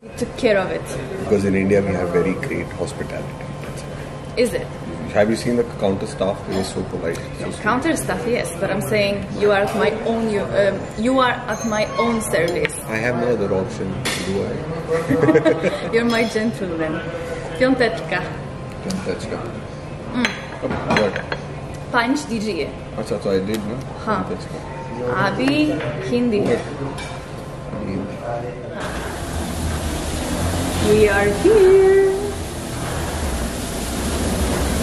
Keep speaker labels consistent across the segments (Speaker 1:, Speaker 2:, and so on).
Speaker 1: He took care of it.
Speaker 2: Because in India we have very great hospitality.
Speaker 1: Is it?
Speaker 2: Have you seen the counter staff? They were so polite. So.
Speaker 1: Counter staff, yes, but I'm saying you are at my own. You, um, you are at my own service.
Speaker 2: I have no other option, do I?
Speaker 1: You're my gentleman. Piąteczka.
Speaker 2: Piąteczka. What?
Speaker 1: Punch DJ.
Speaker 2: Achha, so I did, no?
Speaker 1: Huh.
Speaker 2: Piąteczka.
Speaker 1: Abi Hindi. We are here.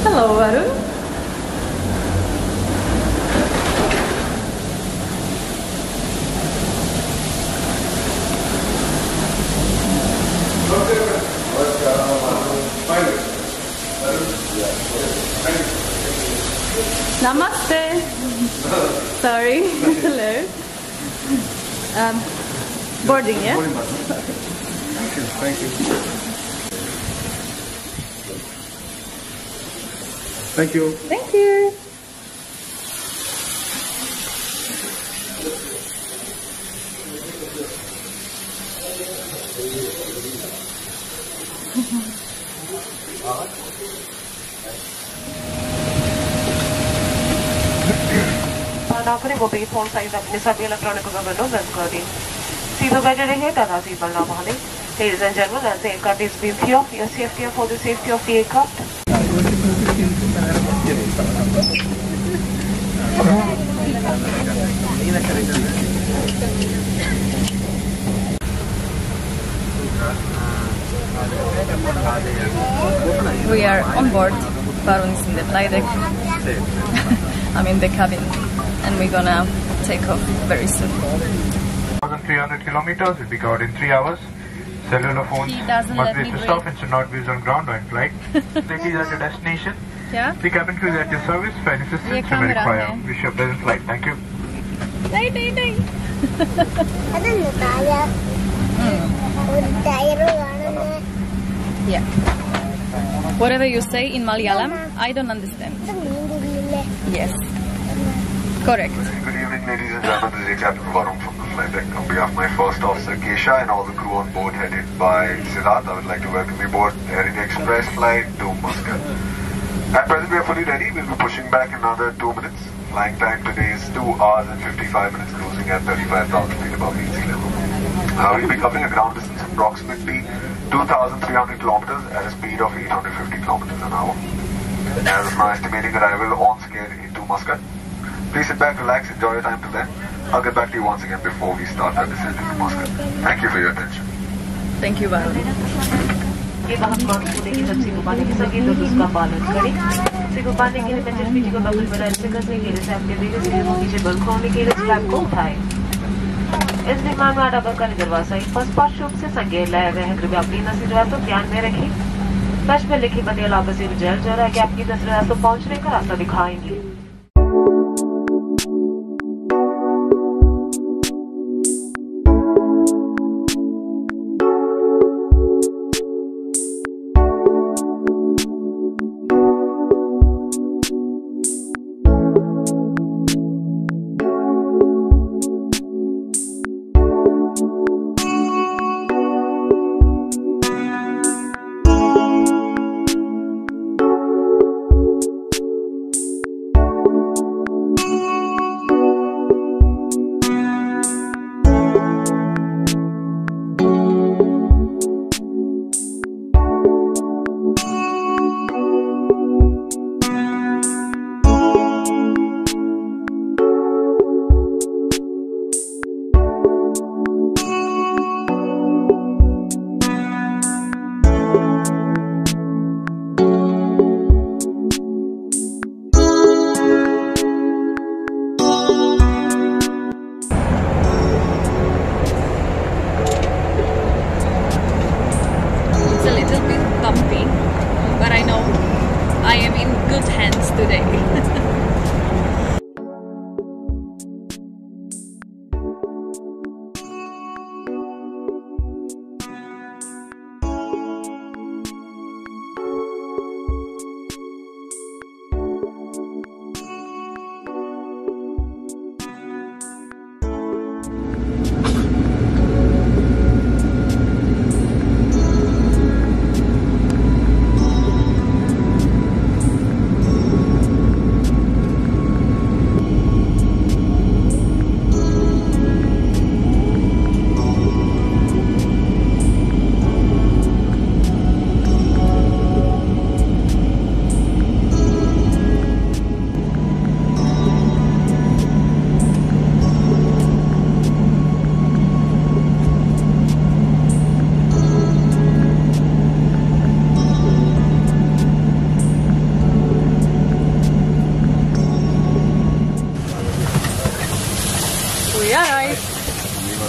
Speaker 1: Hello, Varun. Namaste. Sorry. Hello. Um, boarding, yeah?
Speaker 2: Thank you, thank you. Thank you.
Speaker 1: Thank you.
Speaker 3: वो phone size अपने सभी electronic उपकरणों बंद कर दें seat बैठे रहेंगे तथा सीट बंद ना बहाने Ladies and gentlemen, as the aircraft is being free of your safety and for the safety of the aircraft.
Speaker 1: We are on board. Varun is in the flight deck. I'm in the cabin. And we're gonna take off very soon.
Speaker 4: 1,300 kilometers will be covered in 3 hours cellular phones.
Speaker 1: He doesn't
Speaker 4: but
Speaker 1: let me
Speaker 4: to
Speaker 1: stop
Speaker 4: it should not be used on ground or in flight. City is at your destination.
Speaker 1: Yeah.
Speaker 4: The cabin crew is at your service for any assistance you may require. Wish you a pleasant flight. Thank you.
Speaker 5: Right, right, right.
Speaker 1: yeah. Whatever you say in Malayalam, I don't understand. Yes. Correct.
Speaker 6: Good evening, ladies and gentlemen. This is Captain Varun from deck. On behalf of my first officer, Kesha, and all the crew on board headed by Siddharth, I would like to welcome you aboard Air India Express flight to Muscat. At present, we are fully ready. We'll be pushing back in another two minutes. Flying time today is 2 hours and 55 minutes, cruising at 35,000 feet above sea level. Uh, we'll be covering a ground distance of approximately 2,300 kilometers at a speed of 850 kilometers an hour. As now, estimating arrival on schedule into Muscat. Please sit back, relax, enjoy your time till then. I'll get back to you once again before we start our descent into Muscat. Thank you for your attention.
Speaker 1: Thank you, Varun.
Speaker 3: के वहाँ mask को देखिए जब सिंह पाने की सभी लोग उसका पालन करें सिंह पाने के लिए बजट पीटी को बबल पर अच्छे करने के लिए सैमने भी नीचे बल खोलने के लिए स्लैब को उठाए इस निर्माण में आडाबर का दरवाजा एक पर स्पष्ट रूप से संज्ञा लाया गया है कृपया अपनी नसीहत तो ध्यान में रखें पश्चिम में लिखी बने लाभ से जल जा रहा है कि आपकी नसीहत तो पहुंचने का रास्ता दिखाएंगे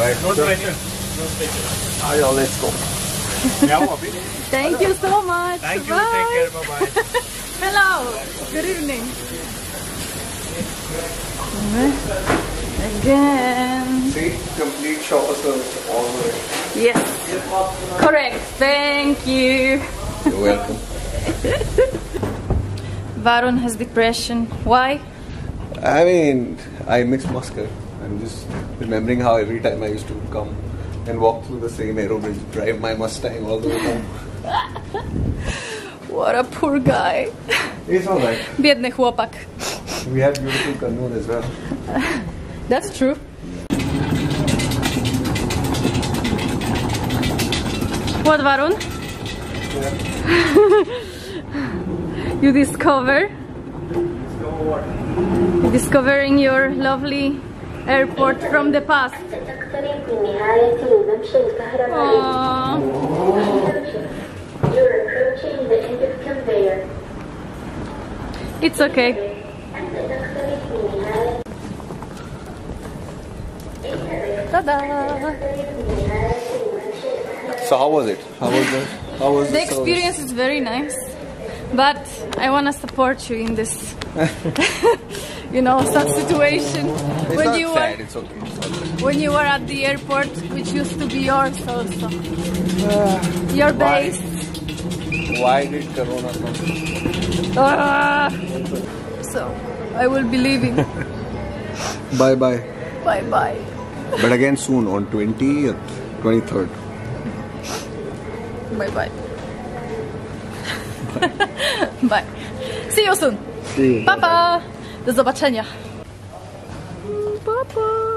Speaker 4: No no stretcher.
Speaker 6: Ayo, let's go.
Speaker 1: Thank you so much.
Speaker 4: Thank you.
Speaker 1: Bye.
Speaker 4: Take care. Bye bye.
Speaker 1: Hello. Good evening. Again.
Speaker 6: See, complete shopper service all the way.
Speaker 1: Yes. Correct. Thank you.
Speaker 6: You're welcome.
Speaker 1: Varun has depression. Why?
Speaker 6: I mean, I miss Muscat. I'm just remembering how every time I used to come and walk through the same aero bridge, drive my Mustang all the way home.
Speaker 1: What a poor guy.
Speaker 6: It's alright.
Speaker 1: Biedny chłopak.
Speaker 6: We had beautiful Kannur as well.
Speaker 1: That's true. What, Varun? you discover? You're discovering your lovely airport from the past. Aww.
Speaker 5: You're approaching.
Speaker 1: It's okay.
Speaker 6: So how was it? How was the, how was
Speaker 1: the, experience is very nice, but I want to support you in this. you know, sad situation.
Speaker 6: It's
Speaker 1: when you
Speaker 6: sad,
Speaker 1: were
Speaker 6: it's okay. It's okay.
Speaker 1: when you were at the airport, which used to be yours also, your base.
Speaker 6: Why did Corona come?
Speaker 1: Ah. So I will be leaving.
Speaker 6: Bye bye.
Speaker 1: bye bye.
Speaker 6: But again soon on 20th, 23rd.
Speaker 1: Bye bye. bye. See you soon.
Speaker 6: See you.
Speaker 1: Papa. Do zobaczenia. Pa, pa.